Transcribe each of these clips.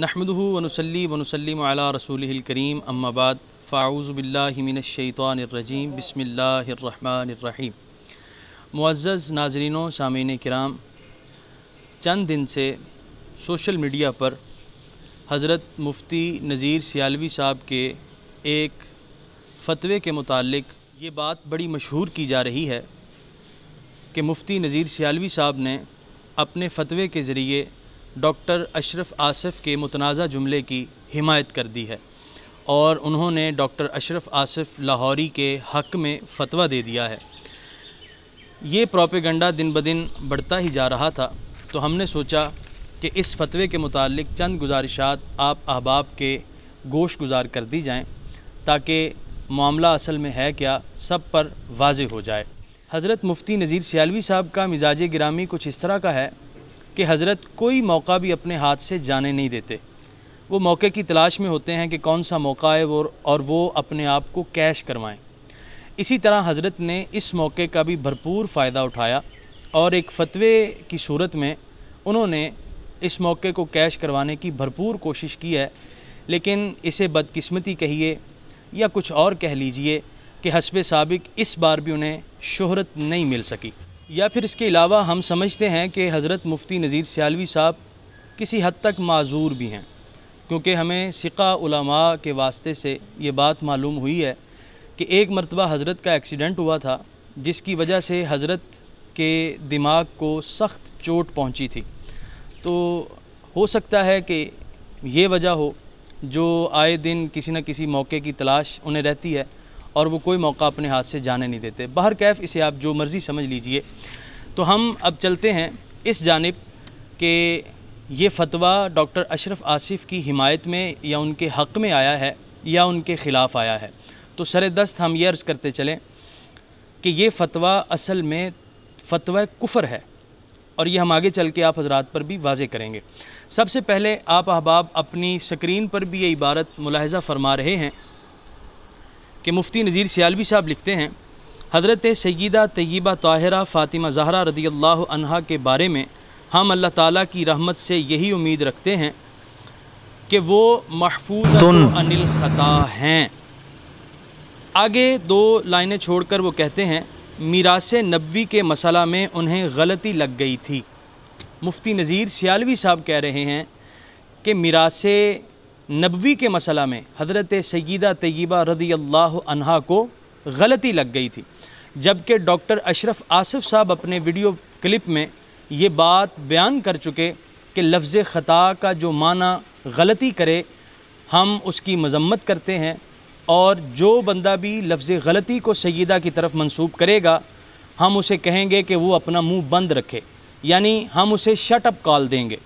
नहमदहू वनसली रसूल करीम अम्माबाद फ़ाऊज़बिल्लिमिनशैतानरजीम बसमीम मुआज़ नाजरीन सामीन कराम चंद दिन से सोशल मीडिया पर हज़रत मुफ्ती नज़ीर सियालवी साहब के एक फ़तवे के मुतालिक ये बात बड़ी मशहूर की जा रही है कि मुफ्ती नज़ीर सियालवी साहब ने अपने फ़तवे के ज़रिए डॉक्टर अशरफ आसिफ के मुतनाज़ जुमले की हिमायत कर दी है और उन्होंने डॉक्टर अशरफ आसिफ लाहौरी के हक़ में फ़तवा दे दिया है। ये प्रोपेगंडा दिन ब दिन बढ़ता ही जा रहा था तो हमने सोचा कि इस फ़तवे के मुतालिक चंद गुजारिशात आप अहबाब के गोश गुजार कर दी जाएँ, ताकि मामला असल में है क्या, सब पर वाज हो जाए। हज़रत मुफ्ती नज़ीर सियालवी साहब का मिजाज गिरामी कुछ इस तरह का है कि हज़रत कोई मौका भी अपने हाथ से जाने नहीं देते। वो मौके की तलाश में होते हैं कि कौन सा मौका है वो और वो अपने आप को कैश करवाएँ। इसी तरह हज़रत ने इस मौके का भी भरपूर फ़ायदा उठाया और एक फ़तवे की सूरत में उन्होंने इस मौके को कैश करवाने की भरपूर कोशिश की है, लेकिन इसे बदकिस्मती कहिए या कुछ और कह लीजिए कि हसब सबक इस बार भी उन्हें शोहरत नहीं मिल सकी। या फिर इसके अलावा हम समझते हैं कि हज़रत मुफ्ती नज़ीर सियालवी साहब किसी हद तक माजूर भी हैं, क्योंकि हमें सिका उलमा के वास्ते से ये बात मालूम हुई है कि एक मरतबा हज़रत का एक्सीडेंट हुआ था, जिसकी वजह से हज़रत के दिमाग को सख्त चोट पहुँची थी। तो हो सकता है कि ये वजह हो, जो आए दिन किसी न किसी मौके की तलाश उन्हें रहती है और वो कोई मौका अपने हाथ से जाने नहीं देते। बाहर कैफ, इसे आप जो मर्ज़ी समझ लीजिए। तो हम अब चलते हैं इस जानब के ये फ़तवा डॉक्टर अशरफ आसिफ की हिमायत में या उनके हक़ में आया है या उनके ख़िलाफ़ आया है। तो सर दस्त हम ये अर्ज़ करते चलें कि ये फ़तवा असल में फ़तवा कुफ़र है और ये हम आगे चल के आप हजरात पर भी वाजे करेंगे। सबसे पहले आप अहबाब अपनी स्क्रीन पर भी ये इबारत मुलाहजा फरमा रहे हैं। कि मुफ्ती नज़ीर सियालवी साहब लिखते हैं हज़रत सैदा तय्यबा ताहरा फ़ातिमा ज़हरा रदी अल्लाह अनहा के बारे में हम अल्लाह ताला की रहमत से यही उम्मीद रखते हैं कि वो महफूज अनिल ख़ता हैं। आगे दो लाइनें छोड़कर वो कहते हैं मीरास नबी के मसला में उन्हें गलती लग गई थी। मुफ्ती नज़ीर सियालवी साहब कह रहे हैं कि मीरास नबवी के मसला में हज़रत सईदा तय्यबा रदी अल्लाह अनहा को गलती लग गई थी, जबकि डॉक्टर अशरफ आसिफ साहब अपने वीडियो क्लिप में ये बात बयान कर चुके कि लफ्ज़ ख़ता का जो माना गलती करे, हम उसकी मजम्मत करते हैं और जो बंदा भी लफ्ज़ गलती को सईदा की तरफ़ मंसूब करेगा, हम उसे कहेंगे कि वो अपना मुँह बंद रखे, यानी हम उसे शट अप कॉल देंगे।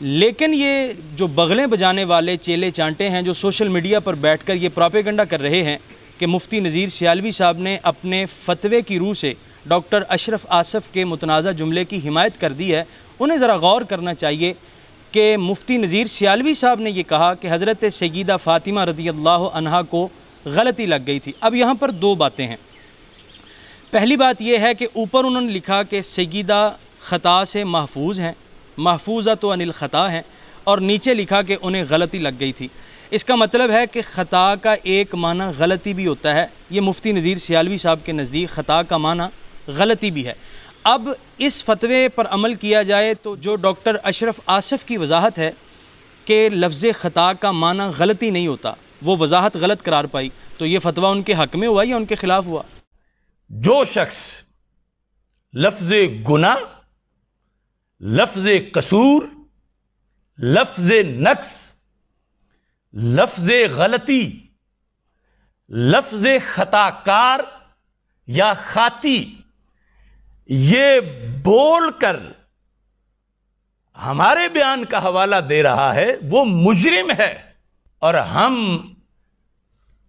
लेकिन ये जो बगलें बजाने वाले चेले चांटे हैं, जो सोशल मीडिया पर बैठकर ये प्रोपेगंडा कर रहे हैं कि मुफ्ती नज़ीर सियालवी साहब ने अपने फतवे की रूह से डॉक्टर अशरफ आसफ़ के मुतनाज़ जुमले की हिमायत कर दी है। उन्हें ज़रा गौर करना चाहिए कि मुफ्ती नज़ीर सियालवी साहब ने यह कहा कि हज़रत सगीदा फ़ातिमा रदी अल्लाह को गलती लग गई थी। अब यहाँ पर दो बातें हैं। पहली बात यह है कि ऊपर उन्होंने लिखा कि सगीदा ख़ता से महफूज हैं। महफूजा तो अनिल ख़ता हैं, और नीचे लिखा कि उन्हें गलती लग गई थी। इसका मतलब है कि ख़ता का एक माना गलती भी होता है। ये मुफ्ती नज़ीर सियालवी साहब के नज़दीक ख़ता का माना गलती भी है। अब इस फतवे पर अमल किया जाए तो जो डॉक्टर अशरफ आसफ़ की वजाहत है कि लफ्ज़ ख़ता का माना गलती नहीं होता, वो वजाहत गलत करार पाई। तो ये फतवा उनके हक में हुआ या उनके ख़िलाफ़ हुआ? जो शख्स लफ्ज़ गुना लफ्ज़ कसूर, लफ्ज़ नक्स, लफ्ज़ गलती, लफ्ज़ खताकार या खाती, ये बोलकर हमारे बयान का हवाला दे रहा है, वो मुजरिम है। और हम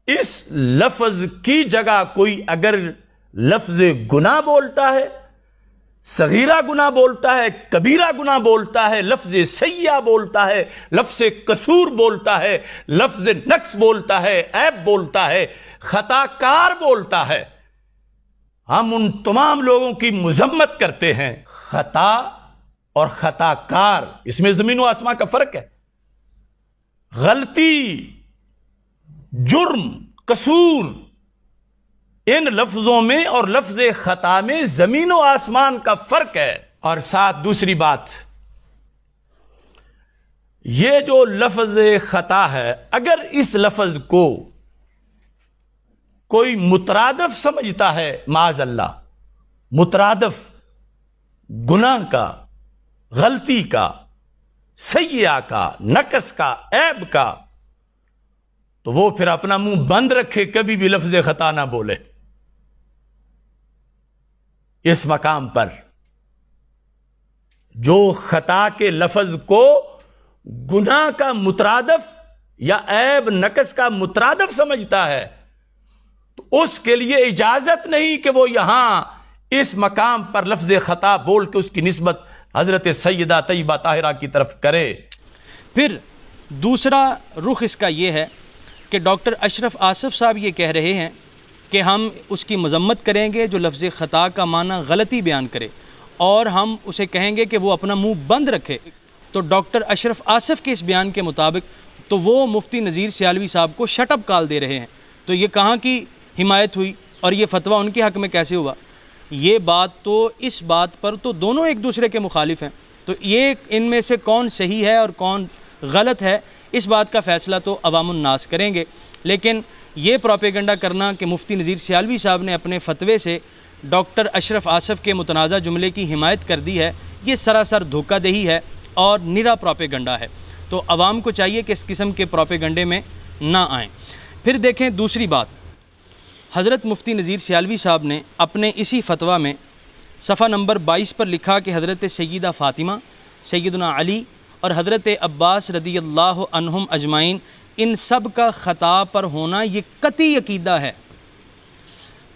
इस लफ्ज की जगह कोई अगर लफ्ज गुना बोलता है सगीरा गुना बोलता है, कबीरा गुना बोलता है, लफ्ज सैया बोलता है, लफ्ज कसूर बोलता है, लफ्ज नक्स बोलता है ऐप बोलता है, खताकार बोलता है। हम उन तमाम लोगों की मजम्मत करते हैं, खता और खताकार। इसमें ज़मीन व आसमां का फ़र्क है। गलती, जुर्म, कसूर इन लफ्जों में और लफ्ज खता में ज़मीन व आसमान का फ़र्क है। और साथ दूसरी बात यह जो लफ्ज खता है, अगर इस लफ्ज को कोई मुतरादफ समझता है माज अल्लाह मुतरादफ गुनाह का, गलती का, सैया का, नकस का, ऐब का तो वो फिर अपना मुँह बंद रखे, कभी भी लफ्ज खता ना बोले। इस मकाम पर। जो खता के लफज को गुनाह का मुतरादफ या ऐब नकस का मुतरादफ समझता है तो उसके लिए इजाज़त नहीं कि वो यहाँ इस मकाम पर लफ्ज खता बोल के उसकी नस्बत हज़रत सैदा तयबा ताहिरा की तरफ़ करे। फिर दूसरा रुख इसका यह है कि डॉक्टर अशरफ आसफ साहब ये कह रहे हैं कि हम उसकी मजम्मत करेंगे जो लफ्ज़ ख़ता का माना गलती बयान करे और हम उसे कहेंगे कि वो अपना मुँह बंद रखे। तो डॉक्टर अशरफ आसफ के इस बयान के मुताबिक तो वो मुफ्ती नज़ीर सियालवी साहब को शटअप कॉल दे रहे हैं। तो ये कहाँ की हिमायत हुई और ये फतवा उनके हक़ में कैसे हुआ? ये बात तो इस बात पर तो दोनों एक दूसरे के मुखालिफ हैं। तो ये इनमें से कौन सही है और कौन गलत है, इस बात का फ़ैसला तो अवामनास करेंगे। लेकिन ये प्रोपेगंडा करना कि मुफ्ती नज़ीर सियालवी साहब ने अपने फतवे से डॉक्टर अशरफ आसफ़ के मुतनाज़ जुमले की हिमायत कर दी है। ये सरासर धोखा दही है और निरा प्रोपेगंडा है। तो आवाम को चाहिए कि इस किस्म के प्रोपेगंडे में ना आएँ। फिर देखें दूसरी बात। हज़रत मुफ्ती नज़ीर सियालवी साहब ने अपने इसी फतवा में सफ़ा नंबर 22 पर लिखा कि हज़रत सैदा फ़ातिमा सैदना अली और हज़रत अब्बास रदी अल्लाह अजमाइन, इन सब का ख़ता पर होना ये कती अकीदा है।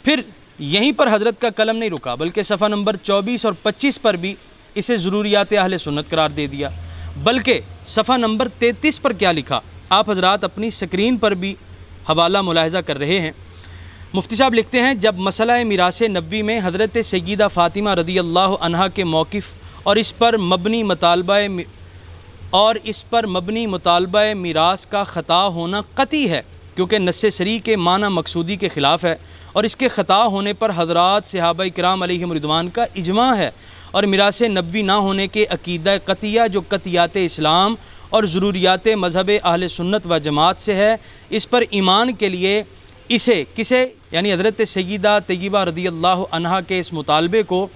फिर यहीं पर हज़रत का कलम नहीं रुका, बल्कि सफ़ा नंबर 24 और 25 पर भी इसे ज़रूरियात अहल सुन्नत करार दे दिया। बल्कि सफ़ा नंबर 33 पर क्या लिखा? आप हजरात अपनी स्क्रीन पर भी हवाला मुलाहजा कर रहे हैं। मुफ्ती साहब लिखते हैं, जब मसला मीरास नबी में हज़रत सईदा फ़ातिमा रदी अल्लाह के मौक़ और इस पर मबनी मतालबा और इस पर मबनी मुतालबा मीरास का ख़ता होना कती है, क्योंकि नस शरी के माना मकसूदी के ख़िलाफ़ है और इसके ख़ता होने पर हज़रात सहाबा कराम रिदवान का इजमा है और मीरास नबी ना होने के अकीद कतिया जो कतियात इस्लाम और ज़रूरियात मज़हब अहल सुन्नत व जमात से है, इस पर ईमान के लिए इसे, किसे, यानी हज़रत सईदा तय्यबा रदी अल्लाह के इस मुतालबे को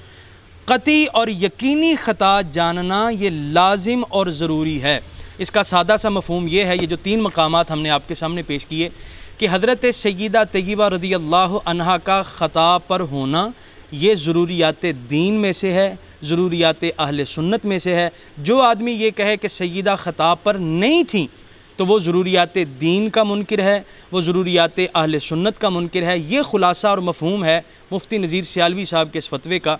कती और यकीनी ख़ता जानना ये लाजिम और ज़रूरी है। इसका सादा सा मफहम यह है, ये जो तीन मकाम हमने आपके सामने पेश किए, कि हज़रत सईदा तय्यबा रदी अल्लाह का ख़ता पर होना ये ज़रूरियात दीन में से है, ज़रूरियात अहल सुन्नत में से है। जो आदमी ये कहे कि सईदा ख़ता पर नहीं थी तो वो ज़रूरियात दीन का मुनकर है, वो ज़रूरियात अहल सुन्नत का मुनकर है। ये ख़ुलासा और मफहूम है मुफ्ती नज़ीर सियालवी साहब के इस फतवे का।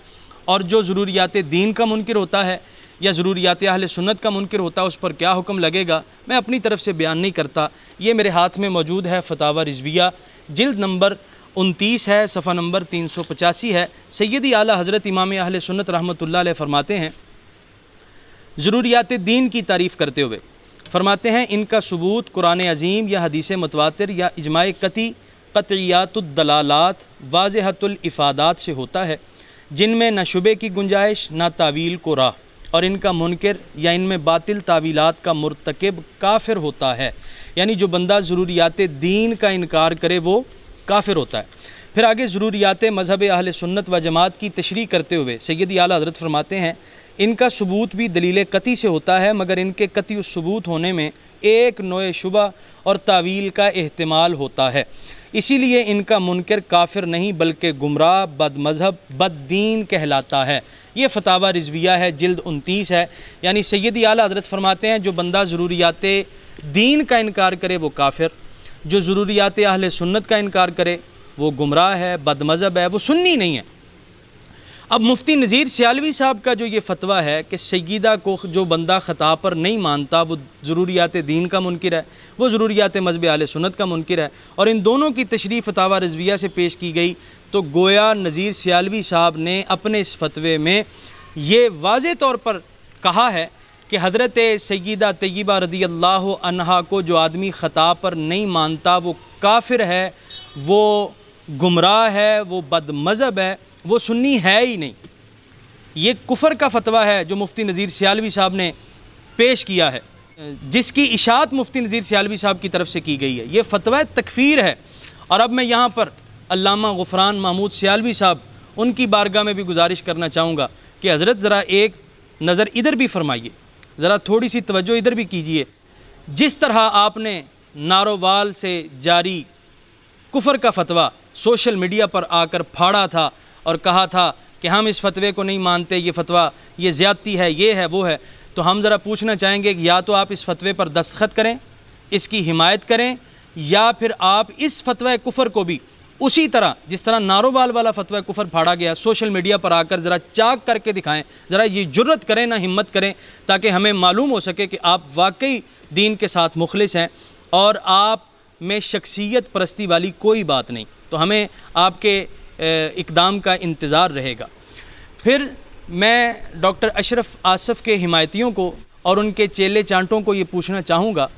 और जो ज़रूरियात दीन का मुनकर होता है या ज़रूरियात अहल सुन्नत का मुनकर होता है, उस पर क्या हुक्म लगेगा? मैं अपनी तरफ़ से बयान नहीं करता। ये मेरे हाथ में मौजूद है, फतावा रिजविया। जिल्द नंबर उनतीस है, सफ़ा नंबर तीन सौ पचासी है। सैदी आला हज़रत इमाम अहल सुन्नत रहमत फरमाते हैं, ज़रूरियात दीन की तारीफ़ करते हुए फरमाते हैं, इनका सबूत कुरान अजीम या हदीस मतवातर या इजमाय कती कतियातुदलालात वाजहतुलफ़ादात से होता है। जिनमें न शुबे की गुंजाइश, न तावील को राह। और इनका मुनकर या इनमें बातिल तावीलात का मरतकब काफिर होता है। यानी जो बंदा ज़रूरियात दीन का इनकार करे, वो काफिर होता है। फिर आगे ज़रूरियात मज़हब अहल सुन्नत व जमात की तशरी करते हुए सैदी आला हज़रत फरमाते हैं, इनका सबूत भी दलील कती से होता है, मगर इनके कती सबूत होने में एक नोए शुबा और तावील का अहतमाल होता है। इसीलिए इनका मुनकर काफिर नहीं, बल्कि गुमराह बद मज़हब बददीन कहलाता है। ये फतावा रिजविया है, जिल्द उनतीस है। यानी सैदी आला हज़रत फरमाते हैं, जो बंदा ज़रूरियात दीन का इनकार करे, वो काफिर। जो ज़रूरियात अहल सुन्नत का इनकार करे, वो गुमराह है बद मज़हब है, वो सुन्नी नहीं है। अब मुफ्ती नज़ीर सियालवी साहब का जो ये फतवा है कि सईदा को जो बंदा ख़ता पर नहीं मानता, वो ज़रूरियात दीन का मुनकर है, वो ज़रूरियात मज़हब आल सुनत का मुनकर है और इन दोनों की तशरी फतावा रजविया से पेश की गई तो गोया नज़ीर सियालवी साहब ने अपने इस फतवे में ये वाज तौर पर कहा है कि हज़रत सैदा तय्यबा रदी अल्लाह अनहा को जो आदमी ख़ता पर नहीं मानता, वो काफिर है, वो गुमराह है, वो बदमज़हब है वो सुन्नी है ही नहीं। ये कुफर का फतवा है जो मुफ्ती नज़ीर सियालवी साहब ने पेश किया है, जिसकी इशात मुफ्ती नज़ीर सियालवी साहब की तरफ़ से की गई है। ये फतवा तकफ़ीर है। और अब मैं यहाँ पर अल्लामा गफ़रान महमूद सियालवी साहब, उनकी बारगाह में भी गुजारिश करना चाहूँगा कि हज़रत ज़रा एक नज़र इधर भी फरमाइए, ज़रा थोड़ी सी तवज्जो इधर भी कीजिए। जिस तरह आपने नारोवाल से जारी कुफर का फतवा सोशल मीडिया पर आकर फाड़ा था और कहा था कि हम इस फतवे को नहीं मानते, ये फतवा, ये ज़्यादती है, ये है, वो है। तो हम ज़रा पूछना चाहेंगे कि या तो आप इस फतवे पर दस्तखत करें, इसकी हिमायत करें, या फिर आप इस फतवा कुफर को भी उसी तरह, जिस तरह नारोवाल वाला फतवा कुफर फाड़ा गया, सोशल मीडिया पर आकर ज़रा चाक करके दिखाएँ, ज़रा ये जुर्रत करें, ना हिम्मत करें, ताकि हमें मालूम हो सके कि आप वाकई दीन के साथ मुखलिस हैं और आप में शख्सियत परस्ती वाली कोई बात नहीं। तो हमें आपके इकदाम का इंतज़ार रहेगा। फिर मैं डॉक्टर अशरफ आसफ़ के हिमायतियों को और उनके चेले चांटों को ये पूछना चाहूँगा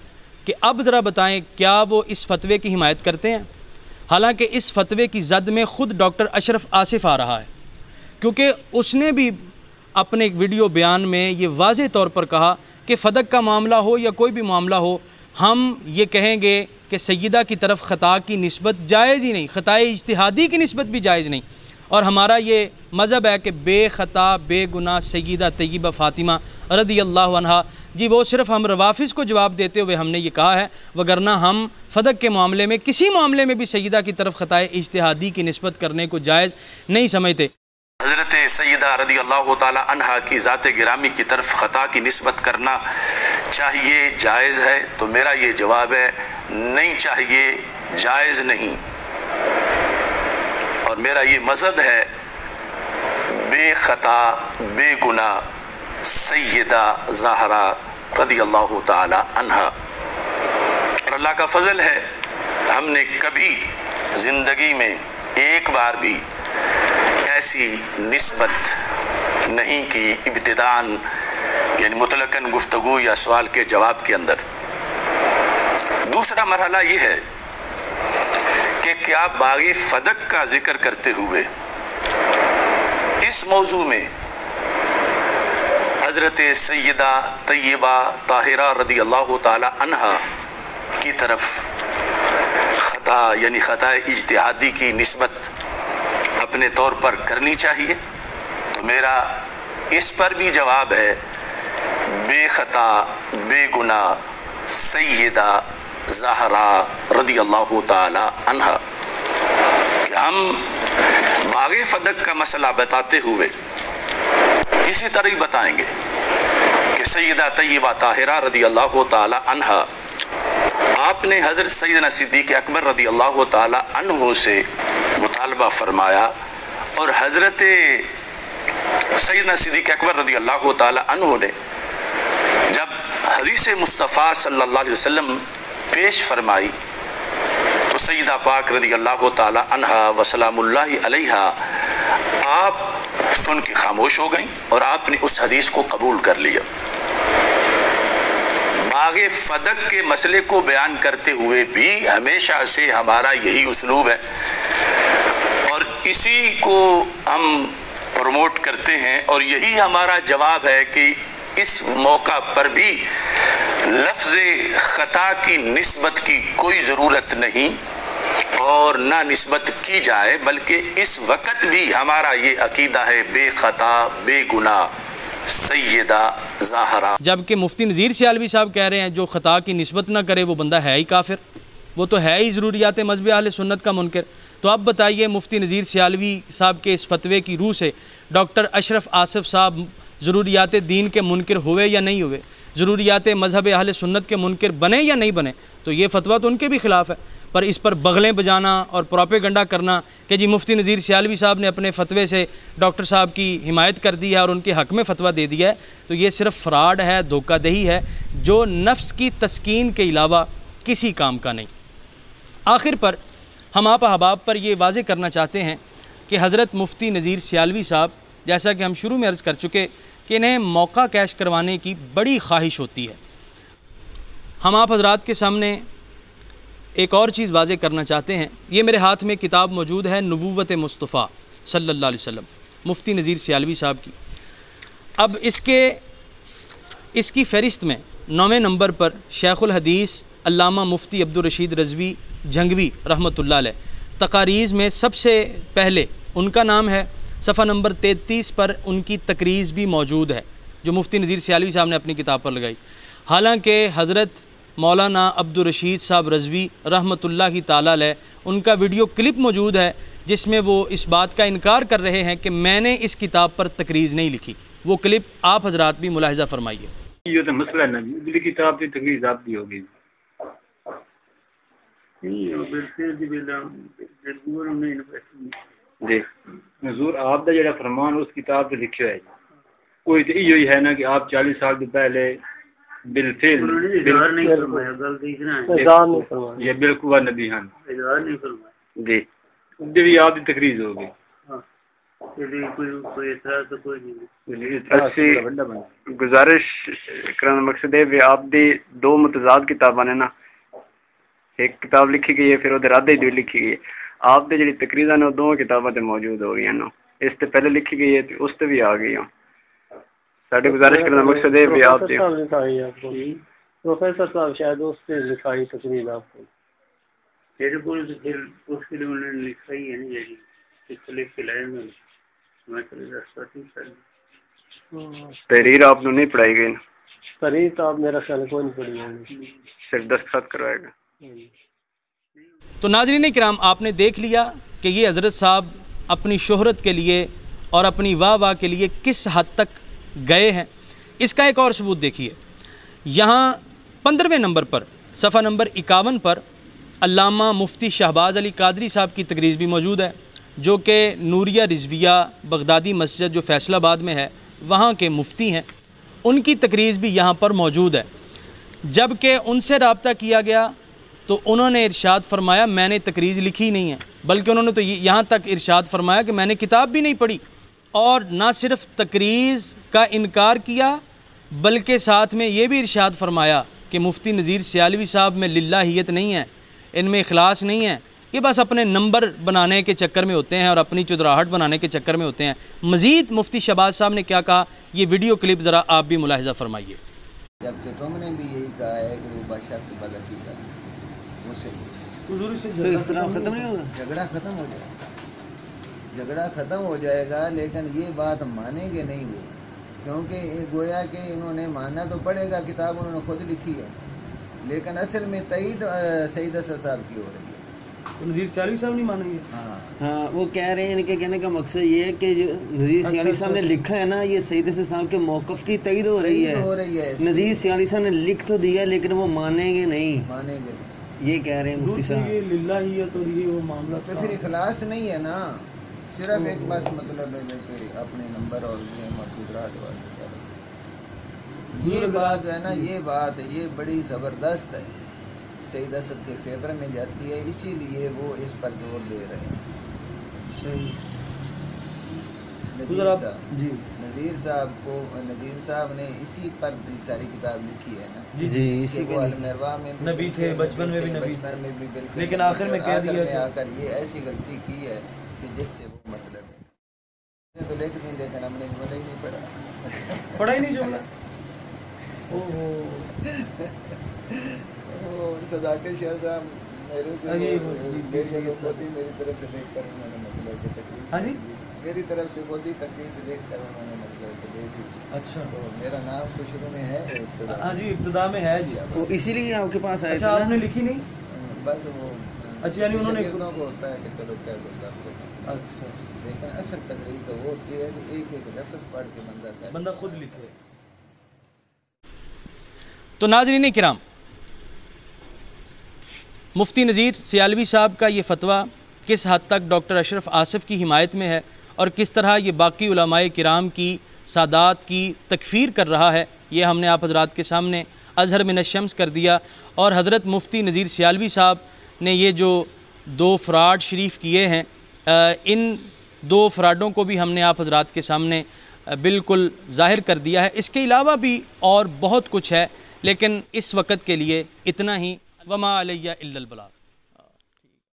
कि अब ज़रा बताएँ, क्या वो इस फतवे की हिमायत करते हैं? हालाँकि इस फतवे की जद में ख़ुद डॉक्टर अशरफ आसिफ आ रहा है, क्योंकि उसने भी अपने एक वीडियो बयान में ये वाज तौर पर कहा कि फ़दक का मामला हो या कोई भी मामला हो, हम ये कहेंगे कि सैदा की तरफ़ ख़ता की नस्बत जायज़ ही नहीं, ख़ताए इजतहादी की नस्बत भी जायज़ नहीं। और हमारा ये मज़हब है कि बेख़ता बेगुना सईदा तय्यबा फ़ातिमा रदी अल्लाह जी, वो सिर्फ़ हम रवाफ़िस को जवाब देते हुए हमने ये कहा है, वगरना हम फ़दक के मामले में, किसी मामले में भी सईदा की तरफ़ ख़ताए इजतहादी की नस्बत करने को जायज़ नहीं समझते। हज़रत सैदा रदी अल्लाह तहा की ज़ात गिरामी की तरफ़ ख़ता की नस्बत करना चाहिए, जायज़ है। तो मेरा ये जवाब है नहीं चाहिए, जायज़ नहीं। और मेरा ये मज़हब है, बेखता, बेगुना सैदा ज़ाहरा रदी अल्लाह तहा और अल्लाह का फजल है, हमने कभी ज़िंदगी में एक बार भी ऐसी नस्बत नहीं की इब्तदान, यानी मुतलकन गुफ्तगु या सवाल के जवाब के अंदर। दूसरा मरहला ये है कि क्या बागी फदक का ज़िक्र करते हुए इस मौजू में हज़रत सैदा तय्यबा ताहिरा रदी अल्लाह तहा की तरफ़ ख़ता, यानी ख़ता इजतहादी की नस्बत अपने तौर पर करनी चाहिए। तो मेरा इस पर भी जवाब है, बेखता बेगुना सैदा जहरा रदी अल्लाह हम फदक का मसला बताते हुए इसी तरह ही बताएँगे कि सैदा तय्यबा ताहिरा रदी अल्लाह आपने हज़रत सैदना सिद्दीक अकबर रदी अल्लाह तहों से मुतालबा फरमाया और हज़रत सैदना सिद्दीक अकबर रदी अल्लाह तहों ने जब हदीस मुस्तफ़ा सल्लल्लाहु अलैहि वसल्लम पेश फरमाई तो सईदा पाक रदी अल्लाह तहा वसलाम आप सुन के खामोश हो गई और आपने उस हदीस को कबूल कर लिया। बाग फदक के मसले को बयान करते हुए भी हमेशा से हमारा यही उसलूब है। और इसी को हम प्रमोट करते हैं और यही हमारा जवाब है कि इस मौका पर भी लफ्ज ख़ता की नस्बत की कोई ज़रूरत नहीं और ना नस्बत की जाए, बल्कि इस वक्त भी हमारा ये अकीदा है, बेखता बेगुना सैदा जहरा। जबकि मुफ्ती नज़ीर सियालवी साहब कह रहे हैं, जो ख़ता की नस्बत ना करे, वो बंदा है ही काफिर। वो तो है ही ज़रूरियात मज़हब आल सुन्नत का मुनकर। तो अब बताइए मुफ्ती नज़ीर सियालवी साहब के इस फतवे की रूह से डॉक्टर अशरफ आसफ़ साहब ज़रूरियात दीन के मुनकर हुए या नहीं हुए ज़रूरियात मज़हब अहल सुन्नत के मुनकर बने या नहीं बने तो ये फतवा तो उनके भी ख़िलाफ़ है। पर इस पर बगलें बजाना और प्रोपेगंडा करना कि जी मुफ्ती नज़ीर सियालवी साहब ने अपने फतवे से डॉक्टर साहब की हिमायत कर दी है और उनके हक़ में फतवा दे दिया है तो ये सिर्फ़ फ़्राड है धोखादही है, जो नफ्स की तस्कीन के अलावा किसी काम का नहीं। आखिर पर हम आप अहबाब पर ये वाज करना चाहते हैं कि हज़रत मुफ्ती नज़ीर सियालवी साहब, जैसा कि हम शुरू में अर्ज़ कर चुके कि इन्हें मौका कैश करवाने की बड़ी ख्वाहिश होती है। हम आप हजरात के सामने एक और चीज़ वाजे करना चाहते हैं। ये मेरे हाथ में किताब मौजूद है, नबूवत मुस्तफ़ा सल्लल्लाहु अलैहि वसल्लम, मुफ्ती नज़ीर सियालवी साहब की। अब इसके, इसकी फ़हरिस्त में नौवें नंबर पर शेख़ुल हदीस, अल्लामा मुफ्ती अब्दुल रशीद रज़वी जंगवी रहमतुल्लाह तकारीज़ में सबसे पहले उनका नाम है सफ़ा नंबर तैंतीस पर उनकी तकरीज़ भी मौजूद है जो मुफ्ती नज़ीर सियालवी साहब ने अपनी किताब पर लगाई। हालाँकि हज़रत मौलाना अब्दुलरशीद साहब रज़वी रहमतुल्लाह की ताला है उनका वीडियो क्लिप मौजूद है जिसमें वो इस बात का इनकार कर रहे हैं कि मैंने इस किताब पर तकरीज़ नहीं लिखी। वो क्लिप आप हजरात भी मुलाहजा फरमाइए। ये तो मसला ना जी किताब की तकरीज आप दी होगी हजूर फरमान उस कोई ही है ना कि आप चालीस साल पहले बिलफिल नबी हैं। जी। भी आप गुजारिश करने मकसद है दो मुतजाद किताबा ने ना एक किताब लिखी गई है फिर राधे लिखी गई है। ਕਿਤਾਬ ਲਿਖੀ ਗਈ ਹੈ ਫਿਰ ਉਹਦੇ ਰਾਦੇ ਦੀ ਲਿਖੀ ਗਈ ਹੈ ਆਪ ਦੇ ਜਿਹੜੀ ਤਕਰੀਰਾਂ ਨੇ ਉਹ ਦੋਵੇਂ ਕਿਤਾਬਾਂ ਤੇ ਮੌਜੂਦ ਹੋ ਗਈਆਂ ਨੇ ਇਸ ਤੇ ਪਹਿਲੇ ਲਿਖੀ ਗਈ ਹੈ ਤੇ ਉਸ ਤੇ ਵੀ ਆ ਗਈਆਂ ਸਾਡੇ ਗੁਜ਼ਾਰਿਸ਼ ਕਰਨ ਦਾ ਮਕਸਦ ਇਹ ਵੀ ਆਪ ਦੇ प्रोफेसर साहब शायद उससे लिखाई तकरीर आपको तेरे को फिर उसके लिए उन्होंने लिखा ही है नहीं यही किस लिख के लाए मैं मैं तो रास्ता ठीक कर तहरीर आपने नहीं पढ़ाई गई तहरीर तो आप मेरा ख्याल कोई नहीं पढ़ी होगी सिर्फ दस्तखत करवाएगा तो नाजरीन कराम, आपने देख लिया कि ये हज़रत साहब अपनी शहरत के लिए और अपनी वाह वाह के लिए किस हद तक गए हैं। इसका एक और सबूत देखिए। यहाँ पंद्रहवें नंबर पर, सफ़ा नंबर इक्यावन पर अल्लामा मुफ्ती शहबाज अली कादरी साहब की तकरीज़ भी मौजूद है, जो कि नूरिया रिजविया बगदादी मस्जिद जो फैसलाबाद में है, वहाँ के मुफ्ती हैं। उनकी तकरीज़ भी यहाँ पर मौजूद है। जबकि उनसे रबता किया गया तो उन्होंने इरशाद फरमाया, मैंने तकरीज़ लिखी नहीं है। बल्कि उन्होंने तो यहाँ तक इरशाद फरमाया कि मैंने किताब भी नहीं पढ़ी। और ना सिर्फ़ तकरीज़ का इनकार किया, बल्कि साथ में ये भी इरशाद फरमाया कि मुफ्ती नज़ीर सियालवी साहब में लिल्लाहियत नहीं है, इनमें अखलास नहीं है। ये बस अपने नंबर बनाने के चक्कर में होते हैं और अपनी चुदराहट बनाने के चक्कर में होते हैं। मज़ीद मुफ्ती शबाज साहब ने क्या कहा? ये वीडियो क्लिप ज़रा आप भी मुलाहजा फरमाइए। जबकि तुमने भी यही कहा है कि वो बादशाह से बदल की कर उसे तो इस तरह ख़त्म नहीं होगा? झगड़ा ख़त्म हो जाएगा। झगड़ा ख़त्म हो जाएगा लेकिन ये बात मानेंगे नहीं वो। क्योंकि गोया कि इन्होंने मानना तो पड़ेगा किताब उन्होंने खुद लिखी है। लेकिन असल में तईद सईद असर साहब की हो रही है। तो नज़ीर सियालवी साहब नहीं मानेंगे? हाँ। हाँ वो कह रहे हैं इनके कहने का मकसद ये है कि जो नजीर सियाली साहब ने लिखा है ना ये सईद से साहब के मौकफ की तईद हो रही है। हो रही है नजीर सियाली साहब ने लिख तो दिया लेकिन वो मानेंगे नहीं। मानेंगे नहीं। ये कह रहे हैं मुफ्ती साहब। लिल्लाहियत और ये वो मामला तो फिर इखलास नहीं है ना? सिर्फ़ एक बस मतलब है कि अपने नंबर और ये मौजूद रहा ये बात है ना ये बात है ये बड़ी ज़बरदस्त है। सईद असद के फेवर में जाती है इसीलिए वो इस पर ज़ोर दे रहे हैं। साहब। जी। नज़ीर साहब को नज़ीर साहब ने इसी पर सारी किताब लिखी है ना? जी इसी के में नबी थे, बचपन में भी नबी बचपन में भी बिल्कुल लेकिन आखिर में कह दिया आकर ये ऐसी गलती की है कि जिससे वो मतलब है। तो लिख नहीं लेकिन हमने जुमला ही नहीं पढ़ा। पढ़ा ही नहीं जुमला। ओहो। सदाकत शाह साहब मेरे से मेरे तरफ़ से देख कर उन्होंने मतलब हाँ जी? मेरी तरफ़ से खुद ही तकलीफ़ देख कर उन्होंने मतलब दे दी। अच्छा। तो मेरा नाम तो शुरू में है हाँ जी इब्तदा में है जी। वो इसीलिए आपके पास आए अच्छा आपने लिखी नहीं? बस वो अच्छा, यानी उन्होंने- को होता है कि चलो कह दो कर अच्छा लेकिन असल तकरीर तो वो होती है कि एक एक लफ्ज पढ़ के बंदा बंदा खुद लिखे। तो नाजरीन किराम मुफ्ती नज़ीर सियालवी साहब का ये फतवा किस हद तक डॉक्टर अशरफ आसिफ की हिमायत में है? और किस तरह ये बाकी उलमाए किराम की सादात की तकफ़ीर कर रहा है, ये हमने आप हजरात के सामने अजहर में शम्स कर दिया। और हज़रत मुफ्ती नज़ीर सियालवी साहब ने ये जो दो फ़्राड शरीफ किए हैं इन दो फ़्राडों को भी हमने आप हजरात के सामने बिल्कुल ज़ाहिर कर दिया है। इसके अलावा भी और बहुत कुछ है, लेकिन इस वक्त के लिए इतना ही। वमा अलैया इल्लल बलाग।